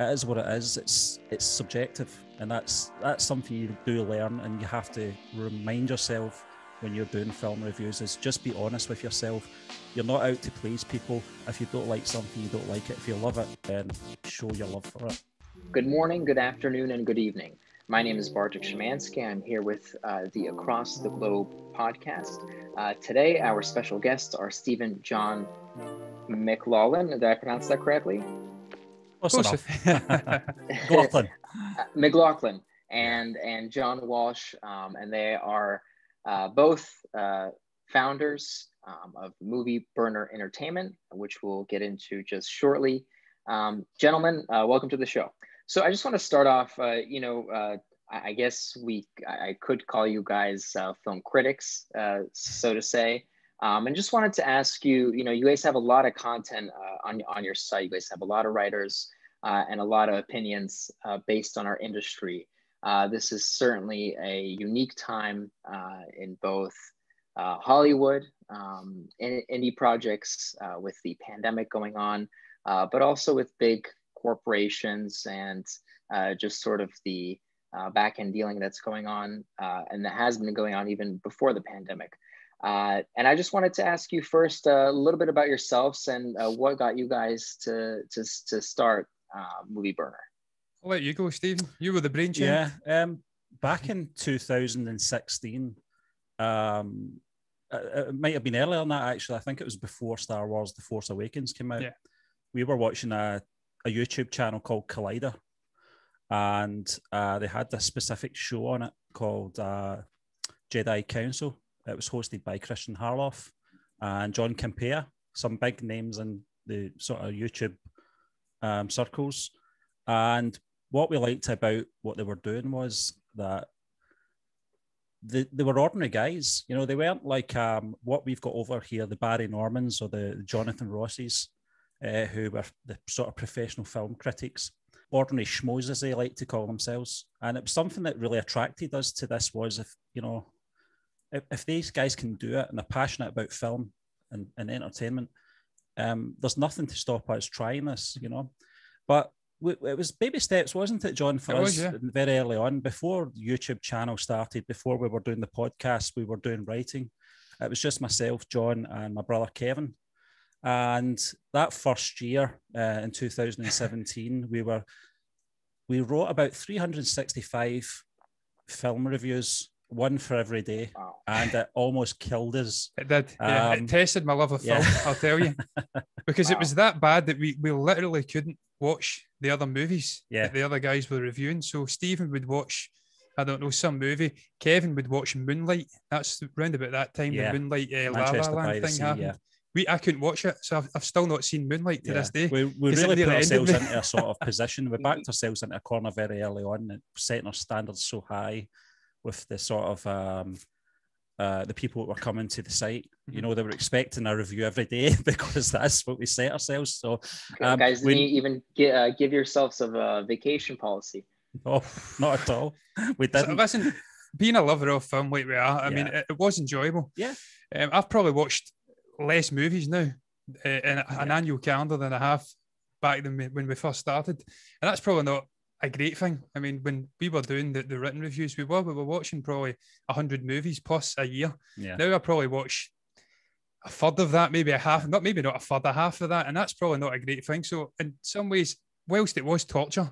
it is what it is. It's it's subjective, and that's that's something you do learn, and you have to remind yourself when you're doing film reviews is just be honest with yourself. You're not out to please people. If you don't like something, you don't like it. If you love it, then show your love for it. Good morning, good afternoon, and good evening. My name is Bartek Shemansky. I'm here with uh, the Across the Globe podcast. Uh, today, our special guests are Stephen John McLaughlin. Did I pronounce that correctly? Close enough. McLaughlin. McLaughlin and and John Walsh, um, and they are uh, both uh, founders um, of Movie Burner Entertainment, which we'll get into just shortly. Um, gentlemen, uh, welcome to the show. So I just want to start off. Uh, you know, uh, I, I, guess we I could call you guys uh, film critics, so to say. Um, and just wanted to ask you, you know, you guys have a lot of content on on your site. You guys have a lot of writers and a lot of opinions based on our industry. Uh, this is certainly a unique time uh, in both uh, Hollywood, um, in, indie projects uh, with the pandemic going on, uh, but also with big corporations and uh, just sort of the back end dealing that's going on and that has been going on even before the pandemic. And I just wanted to ask you first a little bit about yourselves and what got you guys to, to, to start Movie Burner. I'll let you go, Stephen. You were the brainchild. Yeah. Um, back in 2016, um, it, might have been earlier than that, actually. I think it was before Star Wars The Force Awakens came out. Yeah. We were watching a, a YouTube channel called Collider, and uh, they had this specific show on it called uh, Jedi Council. It was hosted by Christian Harloff and John Campea, some big names in the sort of YouTube um, circles. And what we liked about what they were doing was that they, they were ordinary guys. You know, they weren't like um, what we've got over here, the Barry Normans or the Jonathan Rosses, uh, who were the sort of professional film critics, ordinary schmoes as they like to call themselves. And it was something that really attracted us to this was if, you know, if, if these guys can do it and they're passionate about film and, and entertainment, um, there's nothing to stop us trying this, you know. But it was baby steps, wasn't it, John? For it us, was, yeah. very early on, before YouTube channel started, before we were doing the podcast, we were doing writing. It was just myself, John, and my brother Kevin. And that first year uh, in 2017, we were we wrote about 365 film reviews, one for every day, wow. and it almost killed us. It did. Yeah, it um, tested my love of film. Yeah. I'll tell you, because wow. it was that bad that we we literally couldn't watch the other movies yeah. that the other guys were reviewing. So Stephen would watch, I don't know, some movie. Kevin would watch Moonlight. That's around about that time yeah. the Moonlight uh, La La Land thing happened. Yeah. We, I couldn't watch it, so I've, I've still not seen Moonlight to yeah. this day. We, we really put ourselves into a sort of position. We backed ourselves into a corner very early on, and setting our standards so high with the sort of um, uh, the people that were coming to the site. You mm-hmm. know, they were expecting a review every day because that's what we set ourselves. So, um, guys, we, even get, uh, give yourselves a vacation policy. No, not at all. We didn't. So, listen, being a lover of film like we are, I yeah. mean, it, it, was enjoyable. Yeah. Um, I've probably watched less movies now uh, in yeah. an annual calendar than I have back then when we first started, and that's probably not a great thing. I mean, when we were doing the, the written reviews, we were we were watching probably hundred movies plus a year. Yeah. Now I probably watch a third of that, maybe a half, not maybe not a third, a half of that, and that's probably not a great thing. So in some ways, whilst it was torture,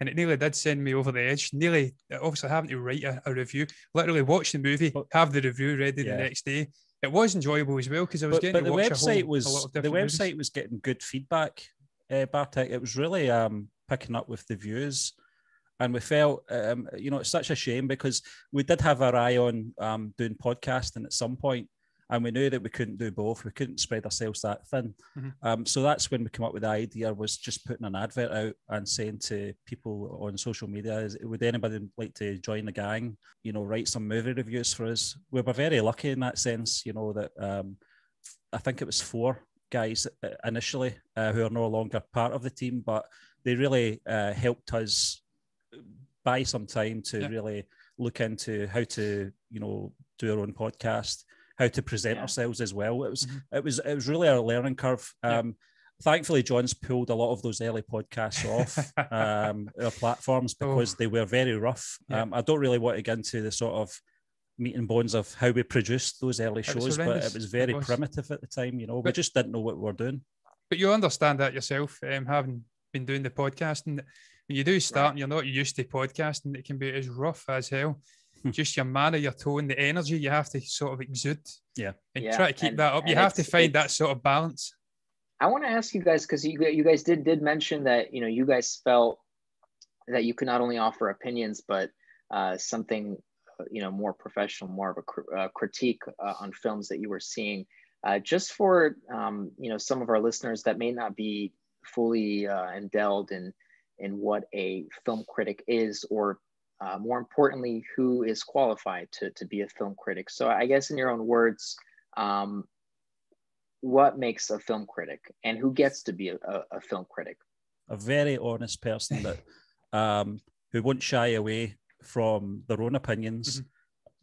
and it nearly did send me over the edge. Nearly, obviously, having to write a, a review, literally watch the movie, have the review ready yeah. the next day. It was enjoyable as well because I was but, getting. But the website whole, was the website movies. was getting good feedback. Uh, Bartek, it was really um, picking up with the views. And we felt, um, you know, it's such a shame because we did have our eye on um, doing podcasting at some point, and we knew that we couldn't do both. We couldn't spread ourselves that thin. Mm-hmm. Um, so that's when we came up with the idea was just putting an advert out and saying to people on social media, would anybody like to join the gang? You know, write some movie reviews for us. We were very lucky in that sense. You know that um, I think it was four guys uh, initially uh, who are no longer part of the team, but they really uh, helped us buy some time to yeah. really look into how to, you know, do our own podcast, how to present yeah. ourselves as well. It was mm-hmm. it was it was really a learning curve. Um, thankfully, John's pulled a lot of those early podcasts off um, our platforms oh. because oh. they were very rough. Yeah. Um, I don't really want to get into the sort of meat and bones of how we produced those early shows, but it was very it was. primitive at the time. You know, but, we just didn't know what we were doing. But you understand that yourself, um, having been doing the podcasting. When you do start right. and you're not used to podcasting, it can be as rough as hell. Hmm. just your manner, your tone, the energy you have to sort of exude. Yeah. And yeah. try to keep and, that up. You have to find that sort of balance. I want to ask you guys because you you guys did did mention that you know you guys felt that you could not only offer opinions but uh, something you know more professional, more of a cr- uh, critique uh, on films that you were seeing. Uh, just for um, you know some of our listeners that may not be fully uh, endowed in in what a film critic is or uh, more importantly, who is qualified to, to be a film critic. So I guess in your own words, um, what makes a film critic and who gets to be a, a, film critic? A very honest person that um, who won't shy away from their own opinions, mm-hmm.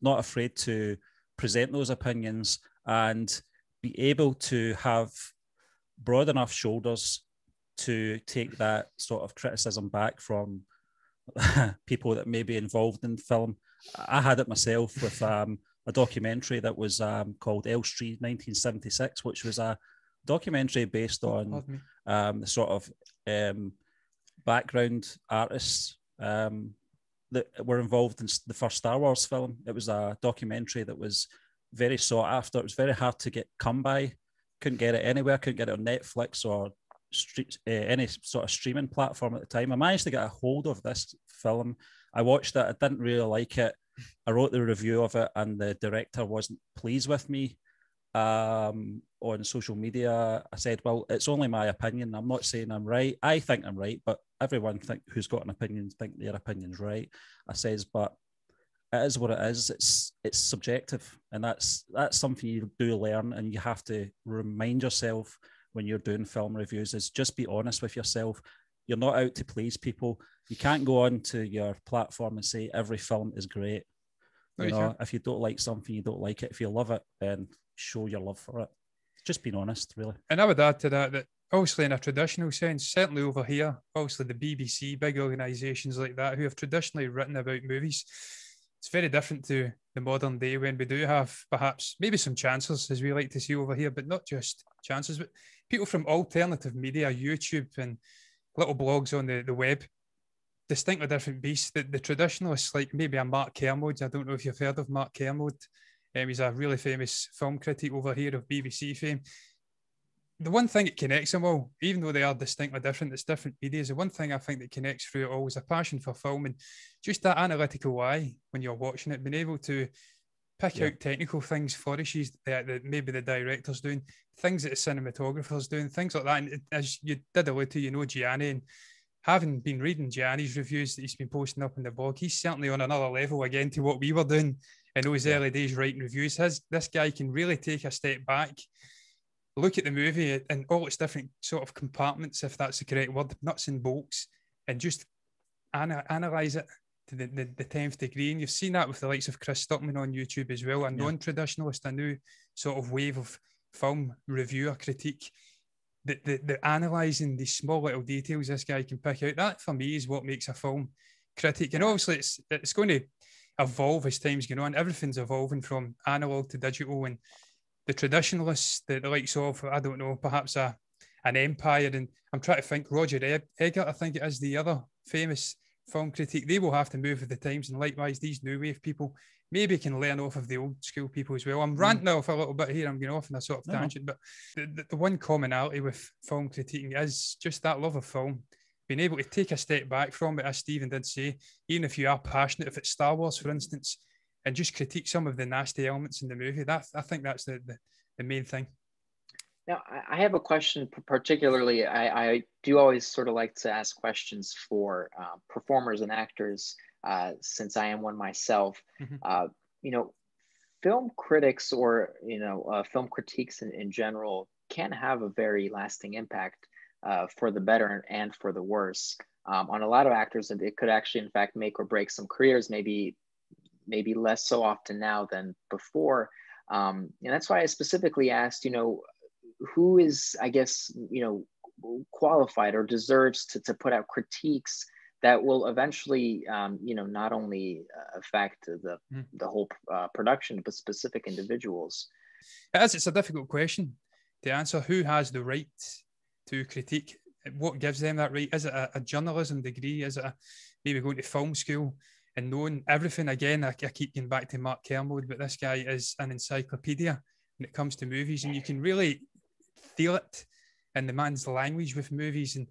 not afraid to present those opinions and be able to have broad enough shoulders to take that sort of criticism back from people that may be involved in film. I had it myself with um, a documentary that was um, called Elstree 1976, which was a documentary based oh, on um, the sort of um, background artists um, that were involved in the first Star Wars film. It was a documentary that was very sought after. It was very hard to get come by. Couldn't get it anywhere. Couldn't get it on Netflix or street, uh, any sort of streaming platform at the time. I managed to get a hold of this film. I watched it. I didn't really like it. I wrote the review of it, and the director wasn't pleased with me um, on social media. I said, "Well, it's only my opinion. I'm not saying I'm right. I think I'm right, but everyone think who's got an opinion think their opinion's right." I says, "But it is what it is. It's it's subjective, and that's that's something you do learn, and you have to remind yourself." When you're doing film reviews is just be honest with yourself. You're not out to please people. You can't go on to your platform and say every film is great. You know, if you don't like something, you don't like it. If you love it, then show your love for it. Just being honest, really. And I would add to that that obviously in a traditional sense, certainly over here, obviously the BBC, big organisations like that who have traditionally written about movies, it's very different to the modern day when we do have perhaps maybe some chances as we like to see over here, but not just chances, but people from alternative media, YouTube and little blogs on the, the web, distinctly different beasts. The, the traditionalists, like maybe a Mark Kermode, I don't know if you've heard of Mark Kermode. Um, he's a really famous film critic over here of BBC fame. The one thing that connects them all, even though they are distinctly different, it's different medias. The one thing I think that connects through it all is a passion for film and just that analytical eye when you're watching it, being able to pick yeah. out technical things, flourishes that, uh, that maybe the director's doing, things that the cinematographer's doing, things like that. And as you did allude to, you know, Gianni, and having been reading Gianni's reviews that he's been posting up in the blog, he's certainly on another level again to what we were doing in those yeah. early days writing reviews. His this guy can really take a step back, look at the movie and all its different sort of compartments, if that's the correct word, nuts and bolts, and just ana- analyze it to the, the, the 10th degree. And you've seen that with the likes of Chris Stuckmann on YouTube as well, a yeah. non traditionalist, a new sort of wave of film reviewer critique. The, the, the analysing these small little details this guy can pick out. That for me is what makes a film critic. And obviously, it's, it's going to evolve as time's going on. Everything's evolving from analog to digital. And the traditionalists, the, the likes of, I don't know, perhaps a an empire. And I'm trying to think, Roger Ebert, I think it is the other famous film critique, they will have to move with the times. And likewise, these new wave people maybe can learn off of the old school people as well. I'm mm. ranting off a little bit here. I'm going off on a sort of no. tangent, but the, the, the, one commonality with film critiquing is just that love of film. Being able to take a step back from it, as Stephen did say, even if you are passionate, if it's Star Wars, for instance, and just critique some of the nasty elements in the movie. That I think that's the, the, the main thing. Now, I have a question particularly. I, I, do always sort of like to ask questions for uh, performers and actors, uh, since I am one myself. Mm-hmm. Uh, you know, film critics or, you know, uh, film critiques in, in general can have a very lasting impact uh, for the better and for the worse. Um, on a lot of actors, and it could actually, in fact, make or break some careers, maybe, maybe less so often now than before. Um, and that's why I specifically asked, you know, who is, I guess, you know, qualified or deserves to, to put out critiques that will eventually, um, you know, not only uh, affect the mm. the whole uh, production, but specific individuals. As it's a difficult question to answer. Who has the right to critique? What gives them that right? Is it a, a journalism degree? Is it a, maybe going to film school and knowing everything? Again, I, I keep getting back to Mark Kermode, but this guy is an encyclopedia when it comes to movies, and you can really feel it in the man's language with movies and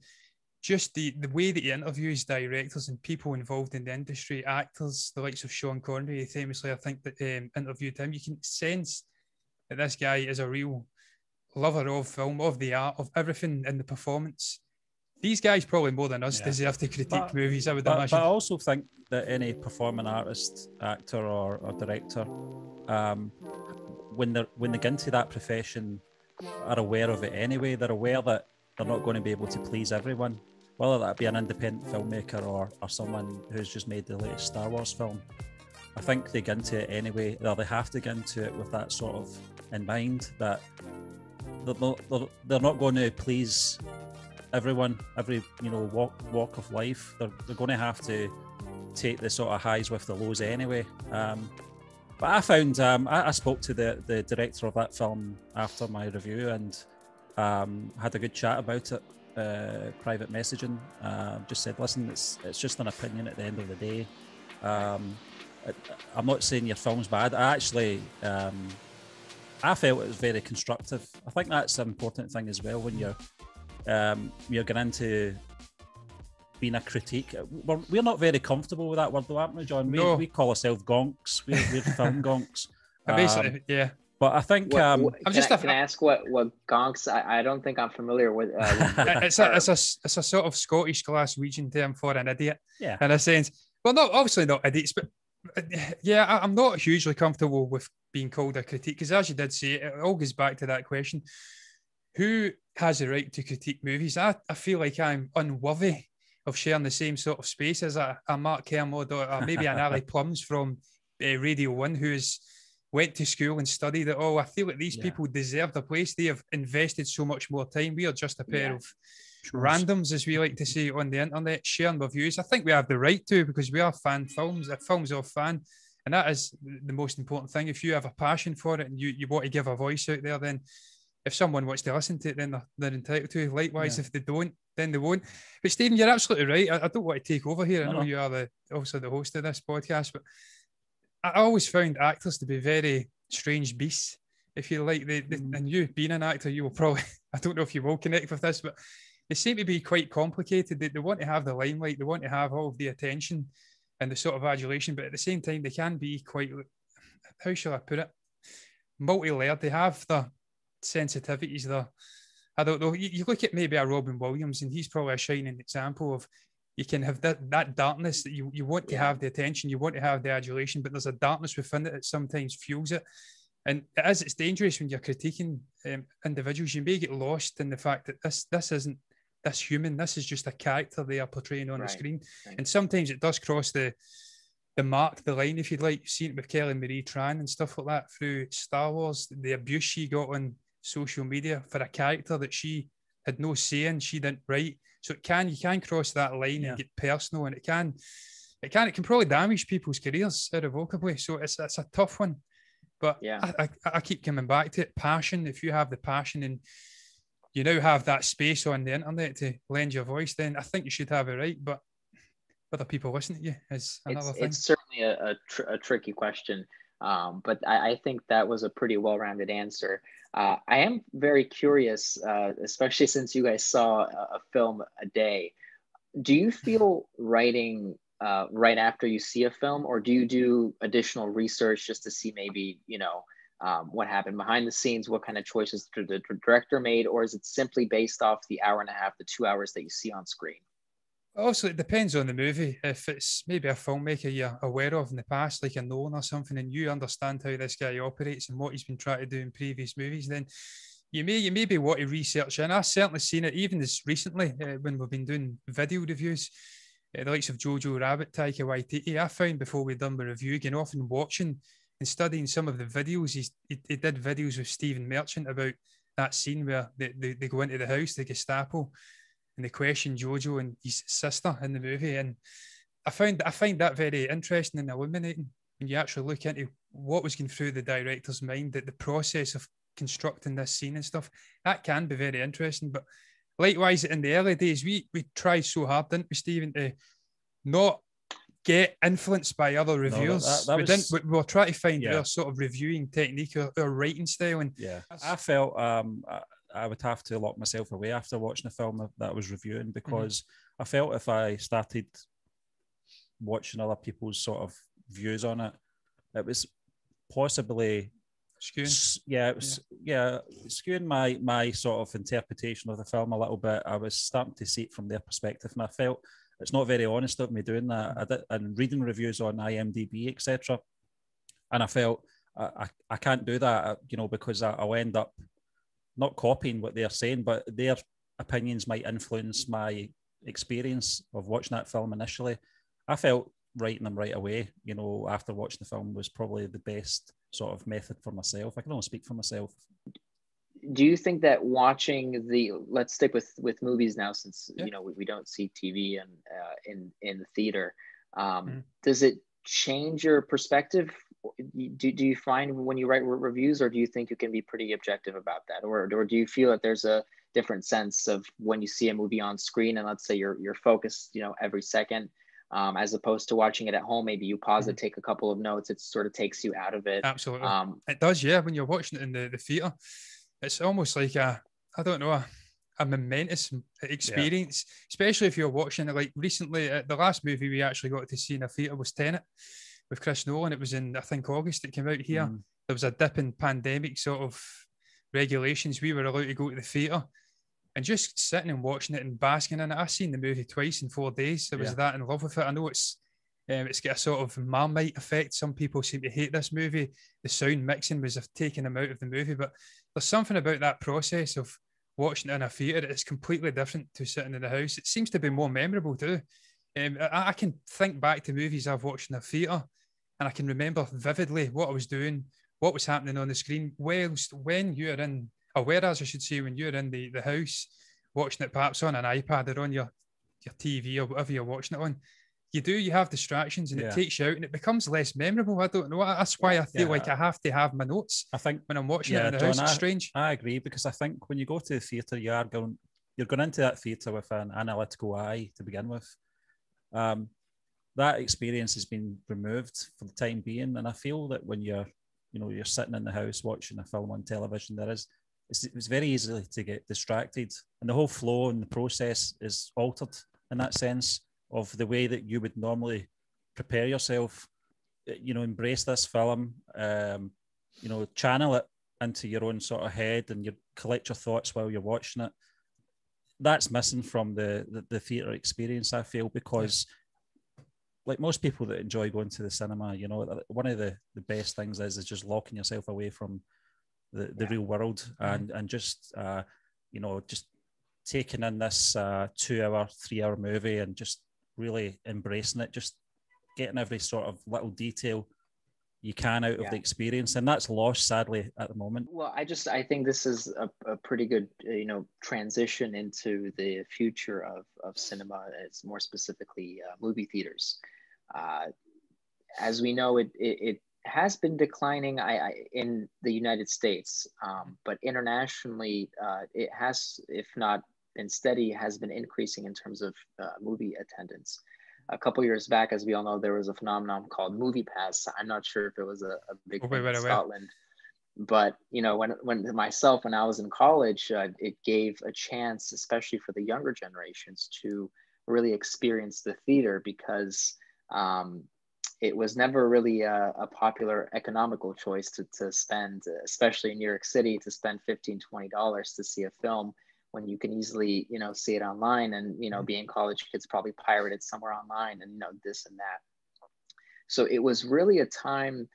just the, the way that he interviews directors and people involved in the industry, actors, the likes of Sean Connery, famously, I think that um, interviewed him, you can sense that this guy is a real lover of film, of the art, of everything in the performance. These guys probably more than us yeah. deserve to critique but, movies. I would but, imagine. But I also think that any performing artist, actor, or, or director, um, when they when they get into that profession, are aware of it anyway. They're aware that they're not going to be able to please everyone, whether that be an independent filmmaker or, or someone who's just made the latest Star Wars film. I think they get into it anyway, or they have to get into it with that sort of in mind that they're not, they're not going to please everyone, every you know walk walk of life. They're, they're going to have to take the sort of highs with the lows anyway. Um, but I found um, I, I, spoke to the the director of that film after my review and um, had a good chat about it. Uh, private messaging. Uh, just said, listen, it's it's just an opinion at the end of the day. Um, I'm not saying your film's bad. I actually, um, I felt it was very constructive. I think that's an important thing as well when you're um, you're going into being a critique. We're, we're not very comfortable with that word, though, aren't we, John? We, no. we call ourselves gonks. We're, we're film gonks. Basically, um, yeah. But I think what, um, what, I'm just. I, can I ask what what gonks? I, I don't think I'm familiar with. Uh, it's a it's a it's a sort of Scottish Glaswegian term for an idiot. Yeah. In a sense, well, not obviously not idiots, but yeah, I, am not hugely comfortable with being called a critique because, as you did say, it all goes back to that question: Who has the right to critique movies? I, I feel like I'm unworthy of sharing the same sort of space as a, a Mark Kermode or, or maybe an Ali Plumbs from uh, Radio One, who has went to school and studied it all. I feel like these yeah. people deserve a place. They have invested so much more time. We are just a pair yeah. of randoms, as we like to say on the internet, sharing our views. I think we have the right to because we are fan films. A films are fan, and that is the most important thing. If you have a passion for it and you, you want to give a voice out there, then if someone wants to listen to it, then they're, they're entitled to. Likewise, yeah. if they don't, then they won't. But Stephen, you're absolutely right. I, I don't want to take over here. I know you are the also the host of this podcast, but I always found actors to be very strange beasts. If you like, they, they mm. and you being an actor, you will probably I don't know if you will connect with this, but they seem to be quite complicated. They, they want to have the limelight, they want to have all of the attention and the sort of adulation, but at the same time, they can be quite, how shall I put it, multi layered. They have the sensitivities, the, I don't know, you, you, look at maybe a Robin Williams, and he's probably a shining example of you can have that, that darkness that you, you want to have the attention, you want to have the adulation, but there's a darkness within it that sometimes fuels it. And as it's dangerous when you're critiquing um, individuals, you may get lost in the fact that this this isn't this human. This is just a character they are portraying on right. the screen. Right. And sometimes it does cross the the mark, the line, if you'd like. You've seen it with Kelly Marie Tran and stuff like that through Star Wars, the abuse she got on social media for a character that she had no say in, she didn't write. So it can you can cross that line yeah. and get personal, and it can it can it can probably damage people's careers irrevocably. So it's it's a tough one. But yeah, I, I, I keep coming back to it. Passion. If you have the passion and you now have that space on the internet to lend your voice, then I think you should have it right. But whether people listen to you is another it's, thing. It's certainly a, a, tr- a tricky question, um, but I, I, think that was a pretty well-rounded answer. Uh, I am very curious, uh, especially since you guys saw a, a, film a day. Do you feel writing uh, right after you see a film, or do you do additional research just to see maybe you know um, what happened behind the scenes, what kind of choices the, the director made, or is it simply based off the hour and a half, the two hours that you see on screen? Also, it depends on the movie. If it's maybe a filmmaker you're aware of in the past, like a Nolan or something, and you understand how this guy operates and what he's been trying to do in previous movies, then you may you maybe want to research. And I've certainly seen it even as recently uh, when we've been doing video reviews. Uh, the likes of Jojo Rabbit, Taika Waititi, I found before we'd done the review again, often watching and studying some of the videos. He's, he, he did videos with Stephen Merchant about that scene where they, they, they go into the house, the Gestapo, and they question Jojo and his sister in the movie. And I find I find that very interesting and illuminating when you actually look into what was going through the director's mind, that the process of constructing this scene and stuff. That can be very interesting. But likewise, in the early days, we we tried so hard, didn't we, Stephen, to not get influenced by other reviewers. No, that, that we was, didn't. We, we try to find yeah. their sort of reviewing technique or, or writing style. And yeah, I felt um, I, would have to lock myself away after watching a film that I was reviewing mm-hmm. because mm-hmm. I felt if I started watching other people's sort of views on it, it was possibly skewing. Yeah, it was yeah. yeah, skewing my my sort of interpretation of the film a little bit. I was starting to see it from their perspective, and I felt it's not very honest of me doing that. I did, and reading reviews on IMDb, etc. And I felt I, I, I, can't do that, uh, you know, because I, I'll end up not copying what they're saying, but their opinions might influence my experience of watching that film initially. I felt writing them right away, you know, after watching the film was probably the best sort of method for myself. I can only speak for myself do you think that watching the let's stick with with movies now since yeah. you know we, we don't see tv and uh, in in the theater um, mm. does it change your perspective do, do you find when you write reviews or do you think you can be pretty objective about that or, or do you feel that there's a different sense of when you see a movie on screen and let's say you're you're focused you know every second um, as opposed to watching it at home maybe you pause mm-hmm. it take a couple of notes it sort of takes you out of it absolutely um, it does yeah when you're watching it in the, the theater it's almost like a I don't know a, a momentous experience, yeah. especially if you're watching it. Like recently, uh, the last movie we actually got to see in a theatre was Tenet with Chris Nolan. It was in I think August. It came out here. Mm. There was a dip in pandemic sort of regulations. We were allowed to go to the theatre. And just sitting and watching it and basking in it. I've seen the movie twice in four days. I was yeah. that in love with it. I know it's um, it's got a sort of Marmite effect. Some people seem to hate this movie. The sound mixing was taking them out of the movie, but there's something about that process of watching it in a theatre that's completely different to sitting in the house. It seems to be more memorable too. Um, I, I, can think back to movies I've watched in a theatre and I can remember vividly what I was doing, what was happening on the screen, whilst when you're in, or whereas I should say, when you're in the, the house watching it perhaps on an iPad or on your, your TV or whatever you're watching it on, you do you have distractions and yeah. it takes you out and it becomes less memorable. I don't know. That's why I feel yeah. like I have to have my notes. I think when I'm watching yeah, it in the John, house, it's strange. I agree because I think when you go to the theatre, you are going you're going into that theatre with an analytical eye to begin with. Um, that experience has been removed for the time being, and I feel that when you're you know you're sitting in the house watching a film on television, there is it's, it's very easily to get distracted, and the whole flow and the process is altered in that sense of the way that you would normally prepare yourself. Eh, you know, embrace this film. Um, you know, channel it into your own sort of head, and you collect your thoughts while you're watching it. That's missing from the the, the theatre experience. I feel because. Like most people that enjoy going to the cinema, you know, one of the, the best things is is just locking yourself away from the, the yeah. real world mm-hmm. and mm-hmm. and just uh, you know just taking in this uh, two hour, three hour movie and just really embracing it, just getting every sort of little detail you can out yeah. of the experience and that's lost sadly at the moment well i just i think this is a, a pretty good uh, you know transition into the future of, of cinema it's more specifically uh, movie theaters uh, as we know it, it, it has been declining I, I, in the united states um, but internationally uh, it has if not been steady has been increasing in terms of uh, movie attendance. A couple years back, as we all know, there was a phenomenon called Movie Pass. I'm not sure if it was a, a big thing in Scotland, but you know, when when myself when I was in college, uh, it gave a chance, especially for the younger generations, to really experience the theater because um, it was never really a, a, popular economical choice to, to spend, especially in New York City, to spend 15 $20 to see a film when you can easily you know see it online and you know mm-hmm. being college kids probably pirated somewhere online and you know this and that. So it was really a time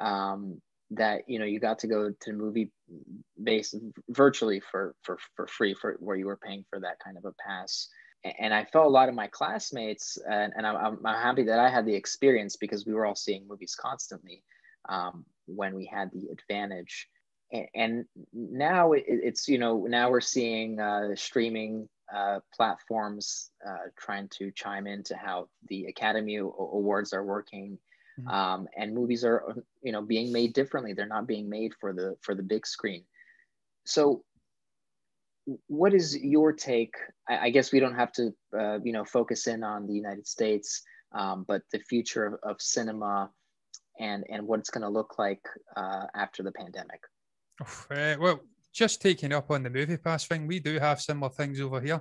um, that you know you got to go to the movie base virtually for for for free for where you were paying for that kind of a pass. And I felt a lot of my classmates, and, and I'm, I'm happy that I had the experience because we were all seeing movies constantly um, when we had the advantage and now it's you know now we're seeing uh, streaming uh, platforms uh, trying to chime into how the Academy Awards are working, mm-hmm. um, and movies are you know being made differently. They're not being made for the for the big screen. So, what is your take? I, I guess we don't have to uh, you know focus in on the United States, um, but the future of, of cinema and and what it's going to look like uh, after the pandemic. Uh, well, just taking up on the movie pass thing, we do have similar things over here.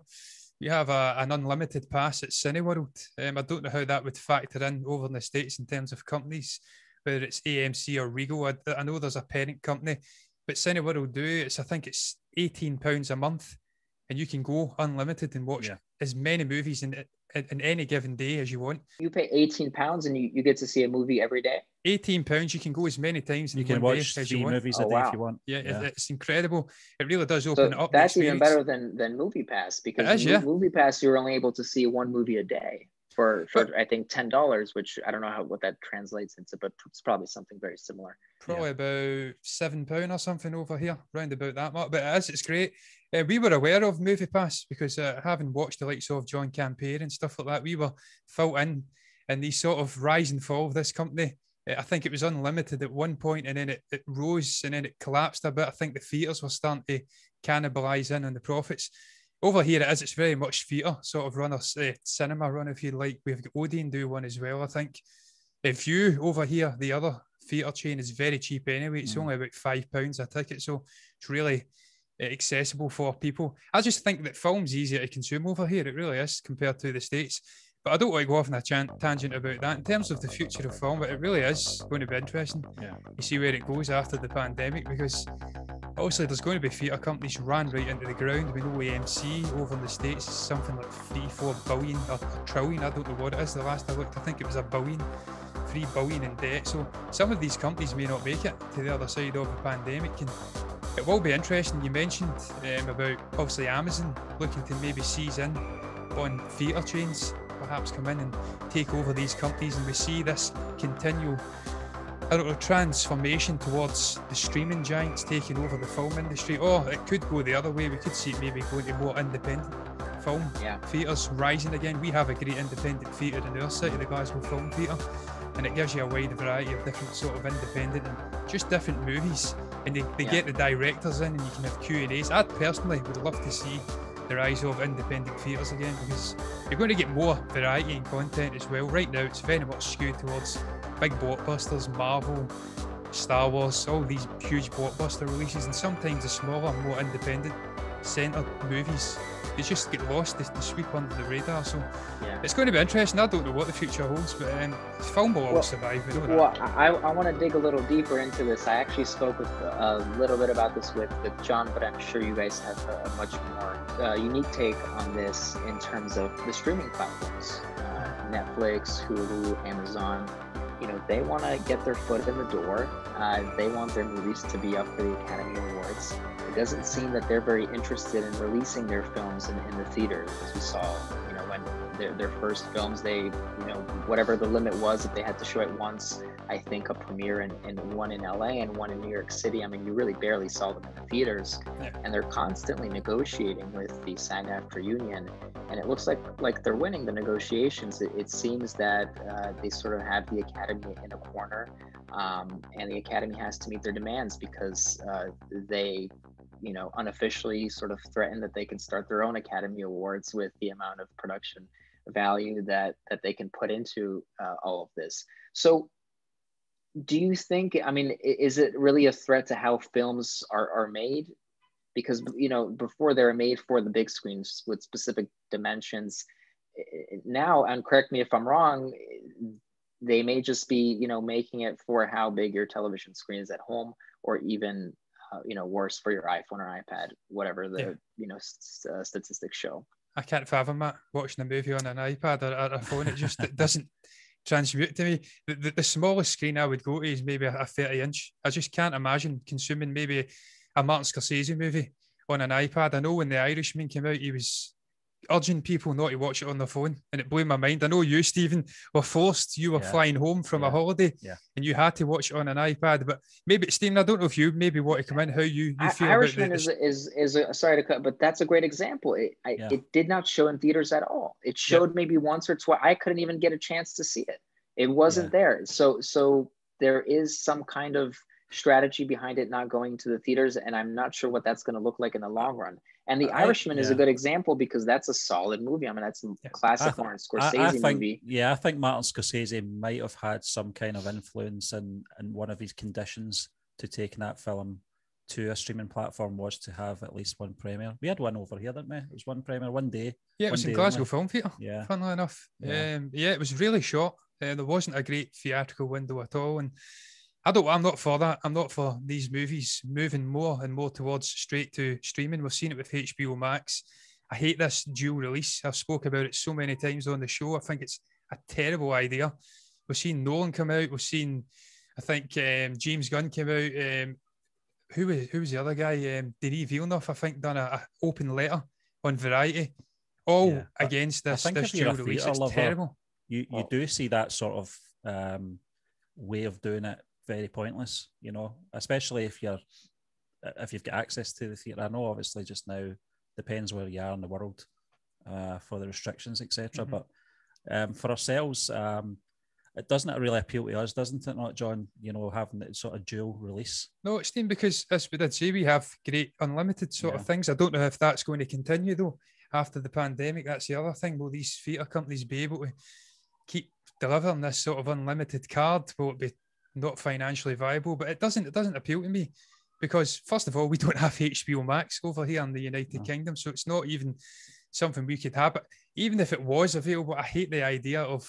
We have a, an unlimited pass at Cineworld. Um, I don't know how that would factor in over in the States in terms of companies, whether it's AMC or Regal. I, I know there's a parent company, but Cineworld do. It's I think it's £18 a month and you can go unlimited and watch yeah. As many movies in, in, in any given day as you want. You pay 18 pounds and you, you get to see a movie every day? 18 pounds you can go as many times you can watch three you movies a oh, day wow. if you want yeah, yeah. it's incredible it really does open so up that's even better than than movie pass because is, yeah. movie pass you're only able to see one movie a day for for but, I think ten dollars, which I don't know how what that translates into, but it's probably something very similar. Probably yeah. about seven pound or something over here, round about that much. But as it's great. Uh, we were aware of Movie Pass because uh, having watched the likes of John Campea and stuff like that, we were felt in and the sort of rise and fall of this company. I think it was unlimited at one point and then it, it rose and then it collapsed a bit. I think the theatres were starting to cannibalise in on the profits. Over here it is, it's very much theatre sort of run, or uh, cinema run if you like. We've got Odeon do one as well, I think. If you over here, the other theatre chain is very cheap anyway. It's mm. only about five pounds a ticket. So it's really uh, accessible for people. I just think that film's easier to consume over here. It really is compared to the States. But I don't want to go off on a tangent about that. In terms of the future of film, but it really is going to be interesting. Yeah. You see where it goes after the pandemic because obviously there's going to be theatre companies ran right into the ground. We know AMC over in the States is something like three, four billion or a trillion. I don't know what it is. The last I looked, I think it was a billion, three billion in debt. So some of these companies may not make it to the other side of the pandemic. And it will be interesting. You mentioned um, about obviously Amazon looking to maybe seize in on theatre chains perhaps come in and take over these companies, and we see this continual I don't know, transformation towards the streaming giants taking over the film industry. Or it could go the other way. We could see it maybe going to more independent film yeah. theatres rising again. We have a great independent theatre in our city, the Glasgow Film Theatre, and it gives you a wide variety of different sort of independent and just different movies. And they, they yeah. get the directors in, and you can have Q and A's. I personally would love to see the rise of independent theatres again because you're going to get more variety and content as well. Right now, it's very much skewed towards big blockbusters, Marvel, Star Wars, all these huge blockbuster releases, and sometimes the smaller, more independent centred movies they just get lost, they, they sweep under the radar. So yeah. it's going to be interesting. I don't know what the future holds, but um, film will well, survive. well, I, I want to dig a little deeper into this. I actually spoke with a little bit about this with, with John, but I'm sure you guys have a, a much more uh, unique take on this in terms of the streaming platforms. Uh, Netflix, Hulu, Amazon, you know, they want to get their foot in the door. Uh, they want their movies to be up for the Academy Awards it doesn't seem that they're very interested in releasing their films in, in the theaters, as we saw, you know, when their, their first films, they, you know, whatever the limit was that they had to show it once, I think a premiere in, in one in LA and one in New York City. I mean, you really barely saw them in the theaters, and they're constantly negotiating with the SAG-AFTRA union, and it looks like like they're winning the negotiations. It, it seems that uh, they sort of have the Academy in a corner, um, and the Academy has to meet their demands because uh, they you know, unofficially sort of threatened that they can start their own Academy Awards with the amount of production value that that they can put into uh, all of this. So, do you think? I mean, is it really a threat to how films are are made? Because you know, before they were made for the big screens with specific dimensions. Now, and correct me if I'm wrong, they may just be you know making it for how big your television screen is at home, or even uh, you know worse for your iphone or ipad whatever the yeah. you know uh, statistics show. I can't fathom that watching a movie on an ipad or, or a phone. It just it doesn't transmute to me. The, the, the, smallest screen i would go to is maybe a, a 30 inch. I just can't imagine consuming maybe a martin scorsese movie on an ipad. I know when the irishman came out he was urging people not to watch it on their phone, and it blew my mind. I know you, Stephen, were forced. You were yeah. flying home from yeah. a holiday, yeah. and you had to watch it on an iPad. But maybe, Stephen, I don't know if you maybe want to comment. How you, you feel Irishman about is is is a, sorry to cut, but that's a great example. It I, it did not show in theaters at all. It showed maybe once or twice. I couldn't even get a chance to see it. It wasn't there. So so there is some kind of strategy behind it not going to the theaters and i'm not sure what that's going to look like in the long run and the I, irishman yeah. is a good example because that's a solid movie i mean that's a classic martin scorsese I, I think, movie yeah i think martin scorsese might have had some kind of influence in in one of his conditions to taking that film to a streaming platform was to have at least one premiere. We had one over here, didn't we? It was one premiere, one day. Yeah, it was in Glasgow only. Film Theatre. Yeah. Funnily enough. Yeah. Um, yeah, it was really short. Uh, there wasn't a great theatrical window at all. And I don't. I'm not for that. I'm not for these movies moving more and more towards straight to streaming. We've seen it with HBO Max. I hate this dual release. I've spoke about it so many times on the show. I think it's a terrible idea. We've seen Nolan come out. We've seen, I think um, James Gunn came out. Um, who was who was the other guy? Um, Denis Villeneuve, I think, done a, a open letter on Variety, all yeah, against this this dual release. It's lover, terrible. You you do see that sort of um, way of doing it very pointless, you know, especially if you're if you've got access to the theatre. I know obviously just now depends where you are in the world uh, for the restrictions, etc. Mm-hmm. But um, for ourselves, um, it doesn't really appeal to us, doesn't it? Not John, you know, having that sort of dual release. No, it's Dean, because as we did say, we have great unlimited sort yeah. of things. I don't know if that's going to continue though after the pandemic. That's the other thing. Will these theatre companies be able to keep delivering this sort of unlimited card? Will it be not financially viable. But it doesn't it doesn't appeal to me because first of all, we don't have HBO Max over here in the United no. Kingdom, so it's not even something we could have. But even if it was available, I hate the idea of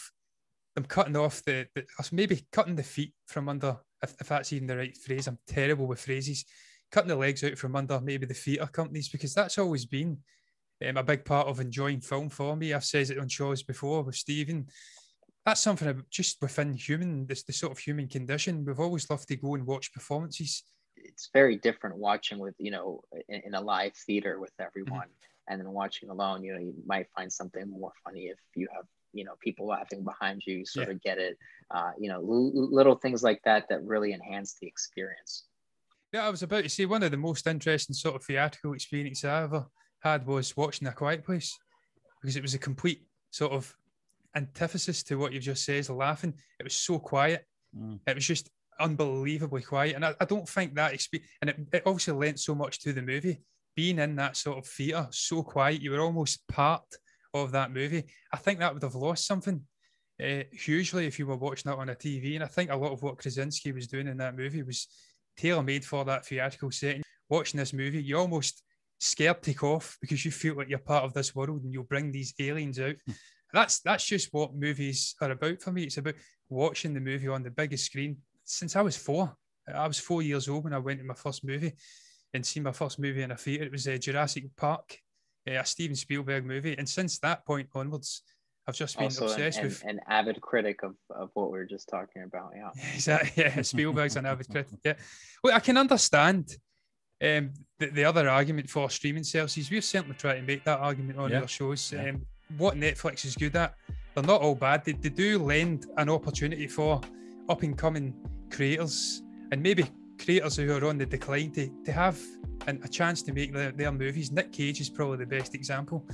them cutting off the, the maybe cutting the feet from under. If, if that's even the right phrase, I'm terrible with phrases. Cutting the legs out from under maybe the theatre companies because that's always been um, a big part of enjoying film for me. I've said it on shows before with Stephen that's something just within human, this the sort of human condition. We've always loved to go and watch performances. It's very different watching with you know in, in a live theater with everyone, mm-hmm. and then watching alone. You know, you might find something more funny if you have you know people laughing behind you. You sort yeah. of get it. Uh, you know, l- little things like that that really enhance the experience. Yeah, I was about to say one of the most interesting sort of theatrical experiences I ever had was watching A Quiet Place because it was a complete sort of antithesis to what you've just said, is laughing. It was so quiet. Mm. It was just unbelievably quiet. And I, I don't think that experience, and it, it also lent so much to the movie. Being in that sort of theatre, so quiet, you were almost part of that movie. I think that would have lost something uh, hugely if you were watching that on a TV. And I think a lot of what Krasinski was doing in that movie was tailor made for that theatrical setting. Watching this movie, you almost scared take off because you feel like you're part of this world and you'll bring these aliens out that's that's just what movies are about for me. It's about watching the movie on the biggest screen. Since I was four, I was four years old when I went to my first movie and seen my first movie in a theatre. It was uh, Jurassic Park, uh, a Steven Spielberg movie. And since that point onwards, I've just been also obsessed an, with an avid critic of, of what we were just talking about. Yeah, exactly. Yeah, Spielberg's an avid critic. Yeah, well, I can understand um, the, the other argument for streaming services. We've certainly tried to make that argument on yeah. our shows. Yeah. Um, what Netflix is good at. They're not all bad. They, they do lend an opportunity for up and coming creators and maybe creators who are on the decline to, to have an, a chance to make their, their movies. Nick Cage is probably the best example.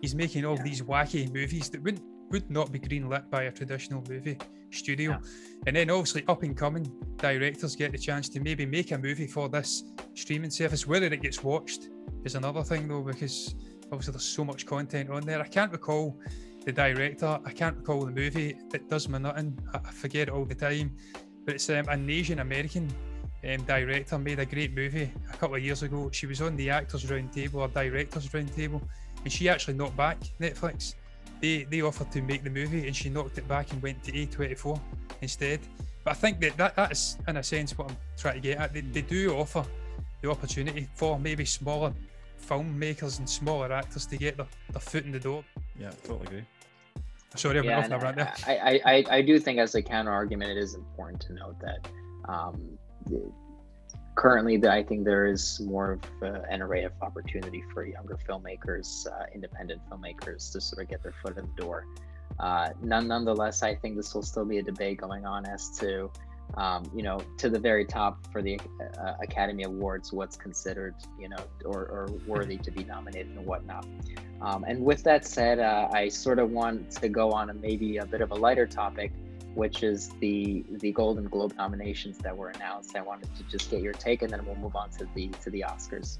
He's making all yeah. these wacky movies that wouldn't would not be greenlit by a traditional movie studio. Yeah. And then obviously up and coming directors get the chance to maybe make a movie for this streaming service. Whether it gets watched is another thing though, because obviously there's so much content on there. I can't recall the director. I can't recall the movie. It does my nothing. I forget it all the time. But it's um, an Asian American um, director made a great movie a couple of years ago. She was on the Actors Roundtable or Directors Roundtable, and she actually knocked back Netflix. They they offered to make the movie, and she knocked it back and went to A24 instead. But I think that, that that's in a sense what I'm trying to get at. They, they do offer the opportunity for maybe smaller filmmakers and smaller actors to get their, their foot in the door. Yeah, totally agree. Sorry, I yeah, went off that there. I, I, I do think as a counter argument, it is important to note that um, currently, I think there is more of uh, an array of opportunity for younger filmmakers, uh, independent filmmakers, to sort of get their foot in the door. Uh, none, nonetheless, I think this will still be a debate going on as to, um, you know, to the very top for the uh, Academy Awards, what's considered, you know, or, or worthy to be nominated and whatnot. Um, and with that said, uh, I sort of want to go on a maybe a bit of a lighter topic, which is the the Golden Globe nominations that were announced. I wanted to just get your take, and then we'll move on to the to the Oscars.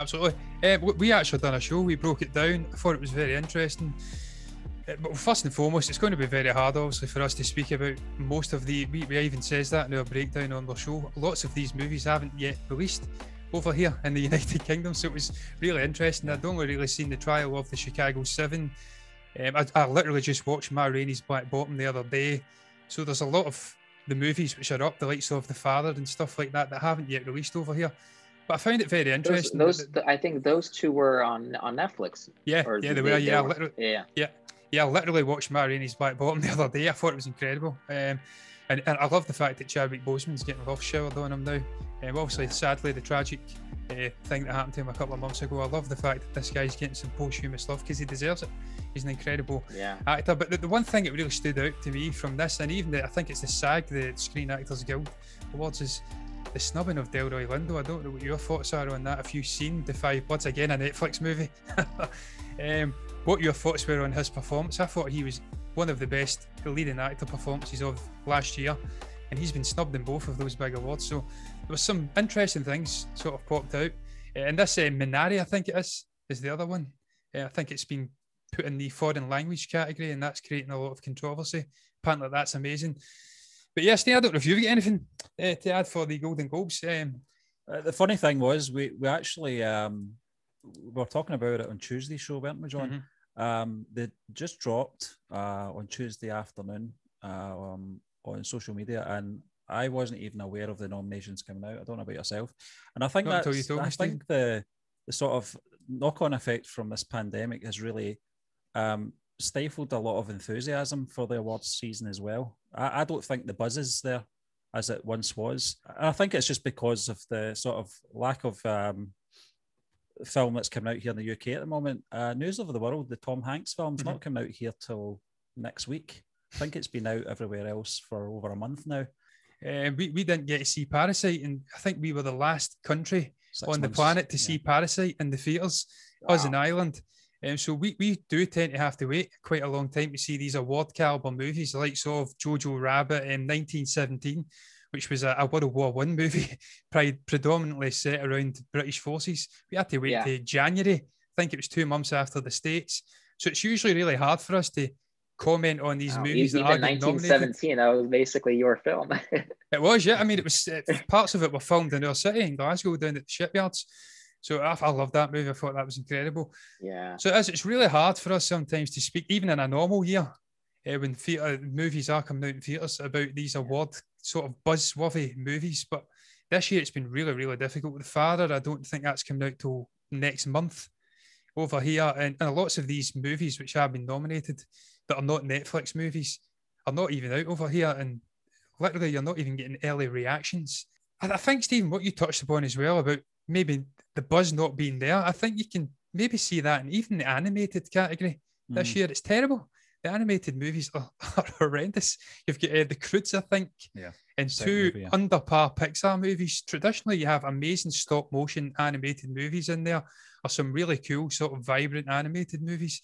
Absolutely. Uh, we actually done a show. We broke it down. I thought it was very interesting. Uh, but first and foremost, it's going to be very hard, obviously, for us to speak about most of the. We, we even says that in our breakdown on the show. Lots of these movies haven't yet released over here in the United Kingdom, so it was really interesting. I'd only really seen the trial of the Chicago Seven. Um, I, I, literally just watched Ma Rainey's Black Bottom the other day, so there's a lot of the movies which are up, the likes of The Father and stuff like that, that haven't yet released over here. But I found it very interesting. Those, those I think those two were on on Netflix. Yeah, yeah, they, were. Yeah, were, yeah, yeah yeah, I literally watched Ma Rainey's Black Bottom the other day. I thought it was incredible. Um, and, and I love the fact that Chadwick Boseman's getting love showered on him now. Um, obviously, sadly, the tragic uh, thing that happened to him a couple of months ago. I love the fact that this guy's getting some posthumous love because he deserves it. He's an incredible yeah. actor. But the, the, one thing that really stood out to me from this, and even the, I think it's the SAG, the Screen Actors Guild Awards, is the snubbing of Delroy Lindo. I don't know what your thoughts are on that. If you've seen The Five Bloods, again, a Netflix movie. um, what your thoughts were on his performance. I thought he was one of the best leading actor performances of last year, and he's been snubbed in both of those big awards. So there was some interesting things sort of popped out. Uh, and this uh, Minari, I think it is, is the other one. Uh, I think it's been put in the foreign language category, and that's creating a lot of controversy. Apparently, that's amazing. But yes, yeah, I don't know if you've got anything uh, to add for the Golden Globes. Um, uh, the funny thing was, we we actually um, we were talking about it on Tuesday show, weren't we, John? Mm-hmm. Um, they just dropped uh, on Tuesday afternoon uh, um, on social media, and I wasn't even aware of the nominations coming out. I don't know about yourself, and I think that I think the the sort of knock on effect from this pandemic has really um, stifled a lot of enthusiasm for the awards season as well. I, I don't think the buzz is there as it once was. And I think it's just because of the sort of lack of um, film that's coming out here in the UK at the moment. Uh, News of the World, the Tom Hanks film's mm-hmm. not coming out here till next week. I think it's been out everywhere else for over a month now. Uh, we, we didn't get to see Parasite, and I think we were the last country Six on months. the planet to yeah. see Parasite in the theatres, wow. us in Ireland. Um, so we, we do tend to have to wait quite a long time to see these award caliber movies, like so of Jojo Rabbit in 1917, which was a, a World War One movie, predominantly set around British forces. We had to wait yeah. to January. I think it was two months after the States. So it's usually really hard for us to comment on these wow, movies that are 1917 that was basically your film it was yeah i mean it was uh, parts of it were filmed in our city in glasgow down at the shipyards so I, I love that movie i thought that was incredible yeah so as it's really hard for us sometimes to speak even in a normal year uh, when theatre movies are coming out in theatres about these award sort of buzzworthy movies. But this year it's been really, really difficult. with The Father, I don't think that's coming out till next month over here. And, and lots of these movies which have been nominated that are not Netflix movies are not even out over here. And literally, you're not even getting early reactions. I, I think, Stephen, what you touched upon as well about maybe the buzz not being there, I think you can maybe see that in even the animated category this mm. year. It's terrible the animated movies are, are horrendous. You've got uh, the Croods, I think, yeah, and two movie, yeah. under par Pixar movies. Traditionally, you have amazing stop motion animated movies in there, or some really cool sort of vibrant animated movies.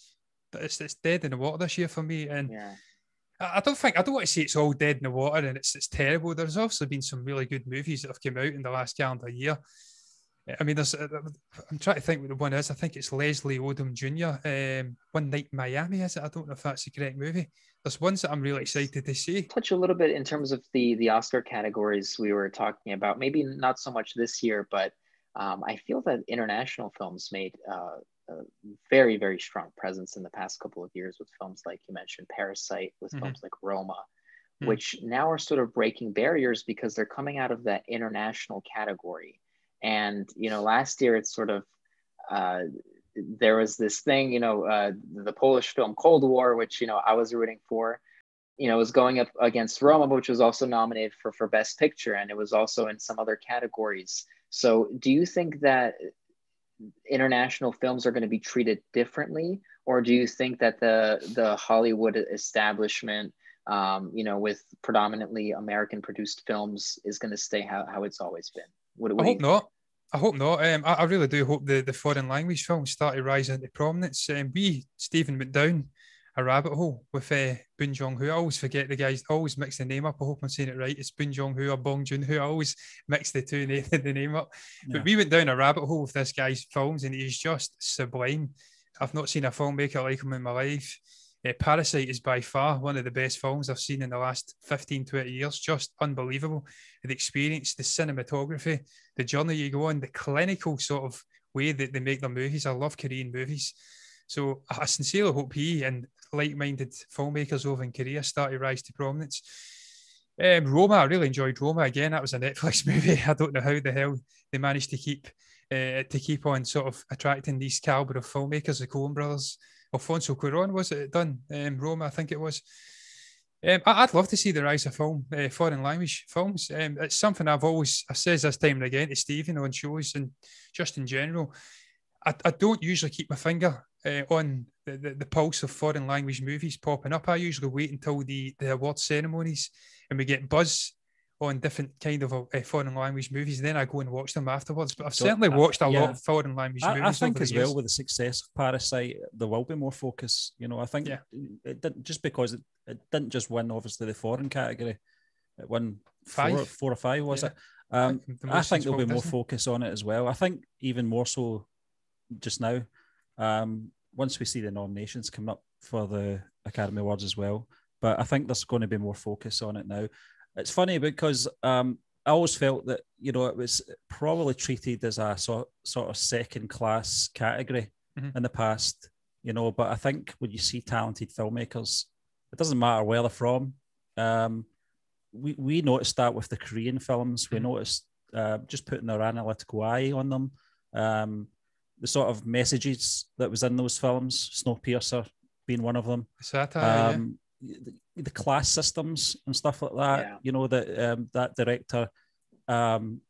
But it's, it's dead in the water this year for me, and. Yeah. I don't think I don't want to say it's all dead in the water and it's it's terrible. There's obviously been some really good movies that have come out in the last calendar year. I mean, there's. Uh, I'm trying to think what the one is. I think it's Leslie Odom Jr. Um, one Night in Miami, is it? I don't know if that's the correct movie. There's ones that I'm really excited to see. Touch a little bit in terms of the the Oscar categories we were talking about. Maybe not so much this year, but um, I feel that international films made uh, a very very strong presence in the past couple of years with films like you mentioned Parasite, with mm-hmm. films like Roma. Mm-hmm. Which now are sort of breaking barriers because they're coming out of that international category and you know, last year it's sort of uh, there was this thing, you know, uh, the Polish film Cold War, which you know I was rooting for. you know was going up against Roma, which was also nominated for for Best Picture, and it was also in some other categories. So, do you think that international films are going to be treated differently, or do you think that the the Hollywood establishment, um, you know, with predominantly American produced films, is going to stay how, how it's always been? What, what I hope not. I hope not. Um, I, I, really do hope the, the foreign language films start to rise into prominence. Um, we, Stephen McDown, a rabbit hole with uh, Boon Jong Hu. I always forget the guys, I always mix the name up. I hope I'm saying it right. It's Boon Jong Hu or Bong Joon Hu. I always mix the two name, the name up. Yeah. But we went down a rabbit hole with this guy's films and he's just sublime. I've not seen a filmmaker like him in my life. Uh, Parasite is by far one of the best films I've seen in the last 15, 20 years. Just unbelievable. The experience, the cinematography, the journey you go on, the clinical sort of way that they make their movies. I love Korean movies. So I sincerely hope he and like-minded filmmakers over in Korea start to rise to prominence. Um, Roma, I really enjoyed Roma. Again, that was a Netflix movie. I don't know how the hell they managed to keep uh, to keep on sort of attracting these caliber of filmmakers, the Coen brothers. Alfonso Cuarón was it done? Um, Roma, I think it was. Um, I, would love to see the rise of film, uh, foreign language films. Um, it's something I've always I says this time and again to Stephen on shows and just in general. I, I don't usually keep my finger uh, on the, the, the, pulse of foreign language movies popping up. I usually wait until the, the award ceremonies and we get buzz on different kind of uh, foreign language movies. Then I go and watch them afterwards. But I've so, certainly watched a yeah. lot of foreign language I, movies. I think as well with the success of Parasite, there will be more focus. You know, I think yeah. it didn't just because it, it didn't just win obviously the foreign category. It won five. Four, four or five, was yeah. it? Um, I think there'll be more focus on it as well. I think even more so just now. Um, once we see the nominations come up for the Academy Awards as well, but I think there's going to be more focus on it now. It's funny because um, I always felt that you know it was probably treated as a sort sort of second class category mm-hmm. in the past, you know. But I think when you see talented filmmakers, it doesn't matter where they're from. Um, we we noticed that with the Korean films. We mm-hmm. noticed uh, just putting our analytical eye on them. Um, the sort of messages that was in those films, Snowpiercer being one of them. Satire, um. The, the, class systems and stuff like that. Yeah. You know that um, that director, um,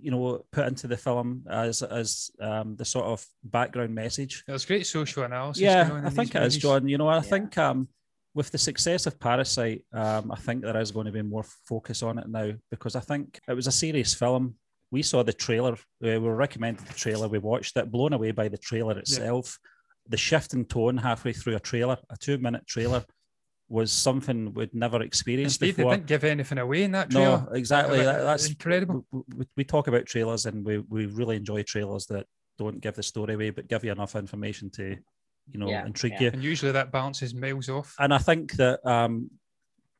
you know, put into the film as as um, the sort of background message. It was great social analysis. Yeah, I think it movies. is, John. You know, I yeah. think um, with the success of Parasite, um, I think there is going to be more focus on it now because I think it was a serious film we saw the trailer. Uh, we were recommended the trailer. We watched it, blown away by the trailer itself. Yeah. The shift in tone halfway through a trailer, a two-minute trailer, was something we'd never experienced Indeed, before. They didn't give anything away in that trailer. No, exactly. That, that's incredible. We, we, we, talk about trailers, and we, we really enjoy trailers that don't give the story away, but give you enough information to, you know, yeah, intrigue yeah. you. And usually that bounces miles off. And I think that um,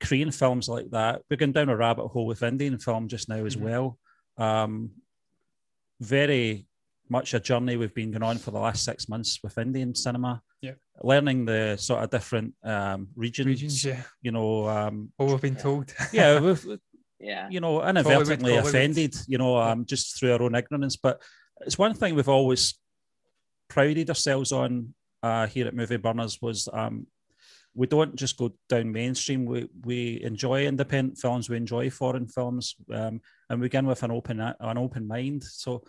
Korean films like that, we're going down a rabbit hole with Indian film just now as mm-hmm. well. Um, very much a journey we've been going on for the last six months with Indian cinema. Yeah. Learning the sort of different um, regions. Regions, yeah. You know, um, what we've been told. yeah, we've, yeah. You know, inadvertently Hollywood, offended. Hollywood. You know, um, just through our own ignorance. But it's one thing we've always prided ourselves on uh, here at Movie Burners was um, we don't just go down mainstream. We we enjoy independent films. We enjoy foreign films, um, and we begin with an open an open mind. So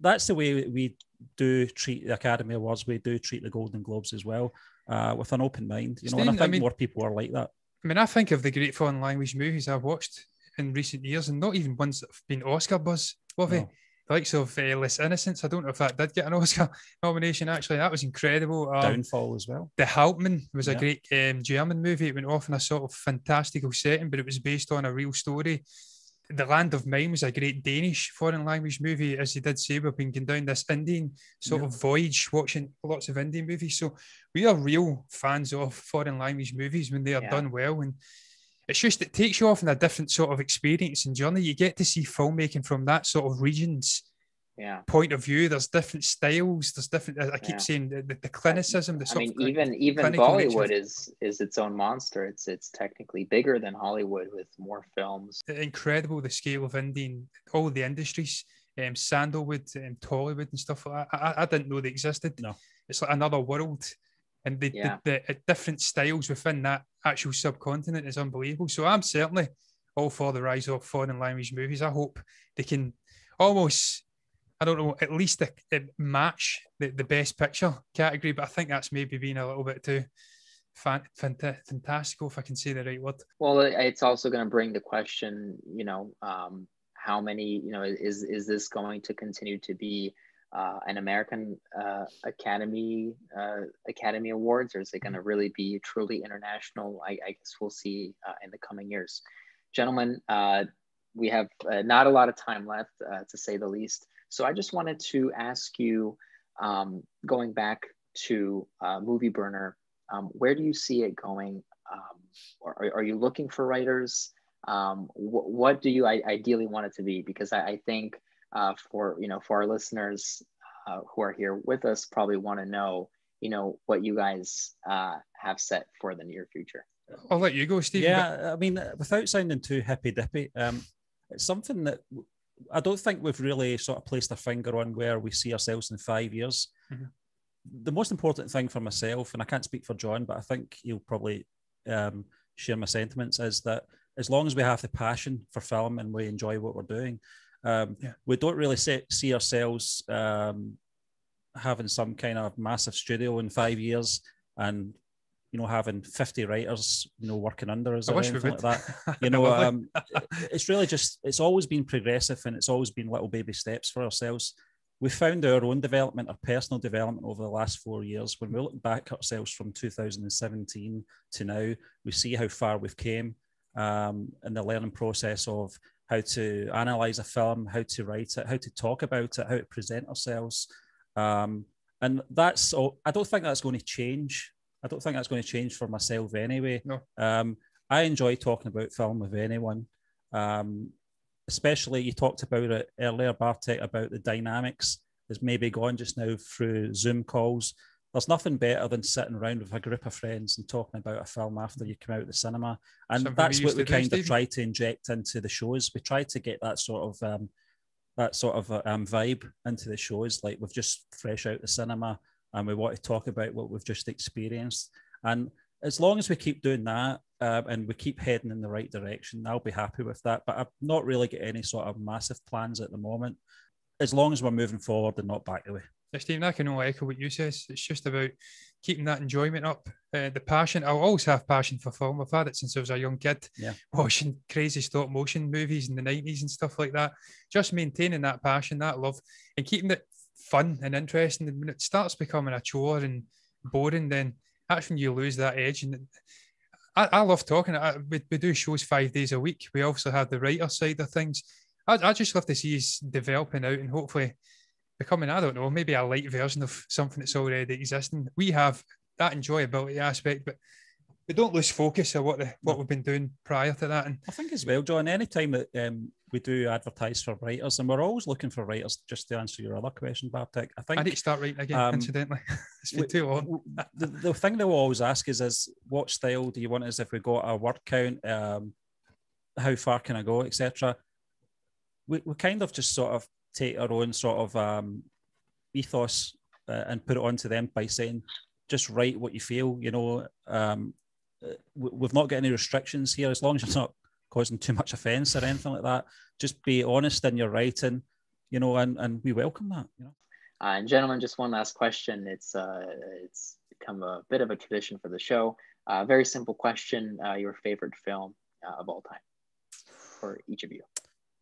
that's the way we do treat the Academy Awards. We do treat the Golden Globes as well, uh, with an open mind. You know, and I think I mean, more people are like that. I mean, I think of the great foreign language movies I've watched in recent years, and not even ones that have been Oscar buzz. What no the likes of uh, Less Innocence. I don't know if that did get an Oscar nomination. Actually, that was incredible. Um, Downfall as well. The Hauptmann was yeah. a great um, German movie. It went off in a sort of fantastical setting, but it was based on a real story. The Land of Mine was a great Danish foreign language movie. As you did say, we've been going down this Indian sort yeah. of voyage, watching lots of Indian movies. So we are real fans of foreign language movies when they are yeah. done well. And it's just it takes you off in a different sort of experience and journey. You get to see filmmaking from that sort of regions yeah. point of view. There's different styles. There's different. I keep yeah. saying the, the, the, clinicism. The I mean, even even Bollywood is is its own monster. It's it's technically bigger than Hollywood with more films. Incredible the scale of Indian all the industries, um, sandalwood and Tollywood and stuff like that. I, I didn't know they existed. No, it's like another world and the, yeah. the, the, different styles within that actual subcontinent is unbelievable. So I'm certainly all for the rise of foreign language movies. I hope they can almost, I don't know, at least a, a match the, the best picture category, but I think that's maybe been a little bit too fan, fantastical, if I can say the right word. Well, it's also going to bring the question, you know, um, how many, you know, is is this going to continue to be uh, an American uh, Academy uh, Academy Awards, or is it going to really be truly international? I, I guess we'll see uh, in the coming years. Gentlemen, uh, we have uh, not a lot of time left, to say the least. So I just wanted to ask you, um, going back to Movie Burner, um, where do you see it going? Um, are, are you looking for writers? Um, wh- what do you I- ideally want it to be? Because I, I think uh, for you know for our listeners uh, who are here with us probably want to know you know what you guys uh, have set for the near future. I'll let you go, Steve. Yeah, I mean, without sounding too hippy dippy, um, it's something that I don't think we've really sort of placed a finger on where we see ourselves in five years. Mm-hmm. The most important thing for myself, and I can't speak for John, but I think he'll probably um, share my sentiments, is that as long as we have the passion for film and we enjoy what we're doing, um, yeah. We don't really see, see ourselves um, having some kind of massive studio in five years and you know having 50 writers you know working under us I or anything like that. You know um, it's really just it's always been progressive and it's always been little baby steps for ourselves. We found our own development our personal development over the last four years. When we look back at ourselves from 2017 to now we see how far we've came um, in the learning process of how to analyze a film, how to write it, how to talk about it, how to present ourselves. Um, and that's all, I don't think that's going to change. I don't think that's going to change for myself anyway. No. Um, I enjoy talking about film with anyone. Um, especially you talked about it earlier, Bartek, about the dynamics that's maybe gone just now through Zoom calls there's nothing better than sitting around with a group of friends and talking about a film after you come out of the cinema. And Something that's what we kind of try to inject into the shows. We try to get that sort of um, that sort of uh, um, vibe into the shows. Like we've just fresh out the cinema and we want to talk about what we've just experienced. And as long as we keep doing that uh, and we keep heading in the right direction, I'll be happy with that. But I've not really got any sort of massive plans at the moment. As long as we're moving forward and not back away. Stephen, I can only echo what you says. It's just about keeping that enjoyment up, uh, the passion. I'll always have passion for film. I've had it since I was a young kid, yeah. watching crazy stop motion movies in the 90s and stuff like that. Just maintaining that passion, that love, and keeping it fun and interesting. And when it starts becoming a chore and boring, then that's when you lose that edge. And I, I love talking. I, we, we do shows five days a week. We also have the writer side of things. I, I just love to see us developing out and hopefully becoming, I don't know, maybe a light version of something that's already existing. We have that enjoyability aspect, but we don't lose focus of what the, what we've been doing prior to that. And I think as well, John, any time that um, we do advertise for writers, and we're always looking for writers, just to answer your other question, Bartek, I think I need to start writing again, um, incidentally. it's been we, too long. the, the thing they will always ask is, is what style do you want us if we got a word count, um, how far can I go, etc. We, we kind of just sort of take our own sort of um, ethos uh, and put it onto them by saying, just write what you feel. You know, um, we've not got any restrictions here as long as you're not causing too much offence or anything like that. Just be honest in your writing, you know, and, and we welcome that. You know. Uh, and gentlemen, just one last question. It's uh, it's become a bit of a tradition for the show. Uh, very simple question: uh, Your favorite film uh, of all time for each of you.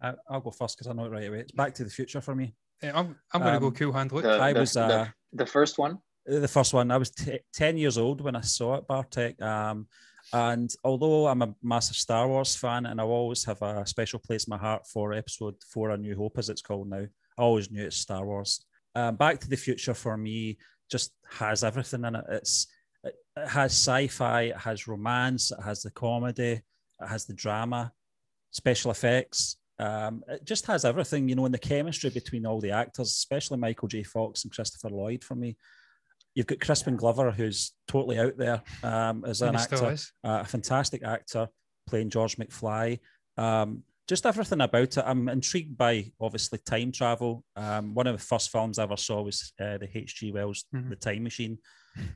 I, will go first because I know it right away. It's Back to the Future for me. Yeah, I'm, I'm going to um, go cool hand. Luke, the, I the, was uh, the, the, first one. The first one. I was t- ten years old when I saw it, Bartek. Um, and although I'm a massive Star Wars fan, and I always have a special place in my heart for Episode Four: A New Hope, as it's called now, I always knew it's Star Wars. Um, Back to the Future for me just has everything in it. It's it, has sci-fi, it has romance, it has the comedy, it has the drama, special effects um, it just has everything, you know, in the chemistry between all the actors, especially Michael J. Fox and Christopher Lloyd for me. You've got Crispin Glover, who's totally out there um, as an actor, uh, a fantastic actor playing George McFly. Um, just everything about it. I'm intrigued by obviously time travel. Um, one of the first films I ever saw was uh, the H.G. Wells mm-hmm. The Time Machine,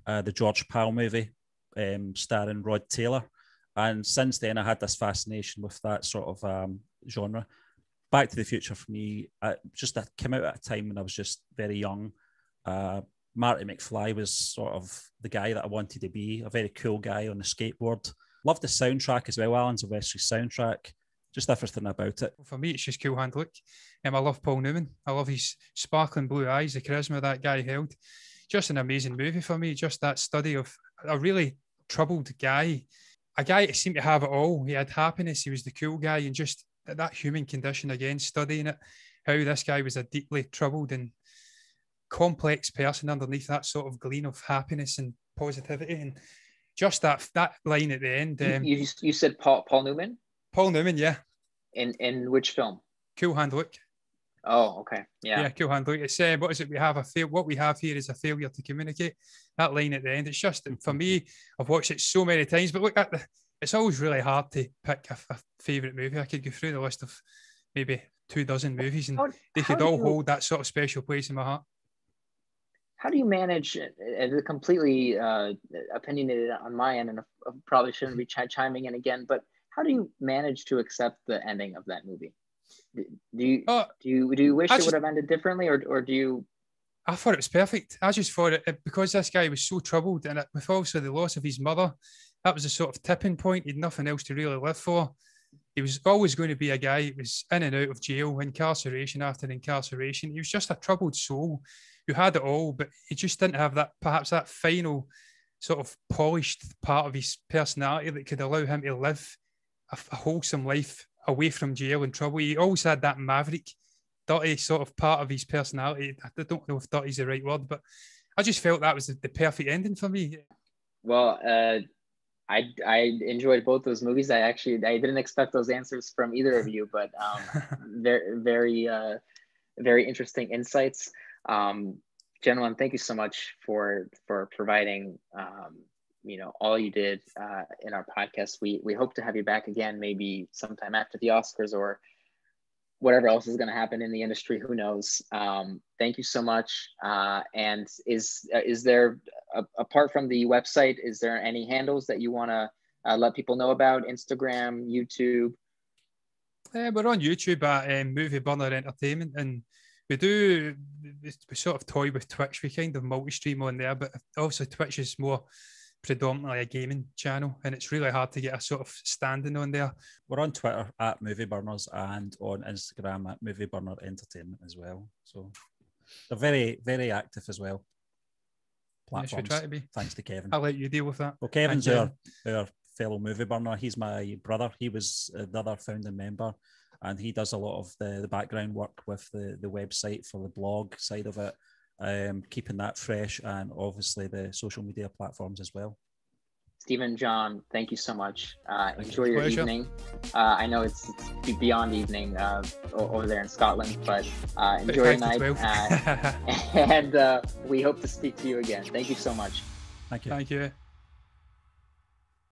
uh, the George Pal movie, um, starring Rod Taylor. And since then, I had this fascination with that sort of um, genre. Back to the Future for me, I, just that came out at a time when I was just very young. Uh, Marty McFly was sort of the guy that I wanted to be, a very cool guy on the skateboard. Loved the soundtrack as well, Alan Silvestri's soundtrack just everything about it. For me, it's just Cool Hand Luke. Um, I love Paul Newman. I love his sparkling blue eyes, the charisma that guy held. Just an amazing movie for me. Just that study of a really troubled guy, a guy that seemed to have it all. He had happiness. He was the cool guy, and just that human condition again, studying it. How this guy was a deeply troubled and complex person underneath that sort of gleam of happiness and positivity, and just that that line at the end. Um, you, you, you said Paul Paul Newman. Paul Newman, yeah. In in which film? Cool Hand Luke. Oh, okay. Yeah. Yeah, Cool Hand Luke. It's uh, what is it? We have a fail. What we have here is a failure to communicate. That line at the end. It's just for me. I've watched it so many times, but look at the. It's always really hard to pick a, a favorite movie. I could go through the list of maybe two dozen movies, and how, they could all you, hold that sort of special place in my heart. How do you manage? And completely uh, opinionated on my end, and I probably shouldn't be ch- chiming in again, but how do you manage to accept the ending of that movie? Do, you uh, do you do you wish it would have ended differently, or or do you? I thought it was perfect. I just thought it because this guy was so troubled, and with also the loss of his mother, that was a sort of tipping point. He'd nothing else to really live for. He was always going to be a guy who was in and out of jail, incarceration after incarceration. He was just a troubled soul who had it all, but he just didn't have that perhaps that final sort of polished part of his personality that could allow him to live a, a wholesome life away from jail and trouble. He always had that maverick, dirty sort of part of his personality. I don't know if dirty is the right word, but I just felt that was the, the perfect ending for me. Well, uh, I I enjoyed both those movies. I actually I didn't expect those answers from either of you, but um, very very uh, very interesting insights. Um, gentlemen, thank you so much for for providing um, you know all you did uh, in our podcast. We we hope to have you back again, maybe sometime after the Oscars or whatever else is going to happen in the industry. Who knows? Um, thank you so much. Uh, and is uh, is there uh, apart from the website, is there any handles that you want to uh, let people know about? Instagram, YouTube. Uh, we're on YouTube at um, Movie Burner Entertainment, and we do we sort of toy with Twitch. We kind of multi-stream on there, but also Twitch is more predominantly a gaming channel, and it's really hard to get a sort of standing on there. We're on Twitter at Movie Burners and on Instagram at Movie Burner Entertainment as well. So they're very, very active as well. Platforms. Yes, try to be. Thanks to Kevin. I'll let you deal with that. Well, Kevin's our, our fellow movie burner. He's my brother. He was the other founding member, and he does a lot of the, the background work with the, the website for the blog side of it um, keeping that fresh, and obviously the social media platforms as well. Stephen, John, thank you so much. Uh, enjoy your Pleasure. evening. Uh, I know it's, it's beyond evening uh, over there in Scotland, but uh, enjoy your night. Uh, and uh, we hope to speak to you again. Thank you so much. Thank you. Thank you.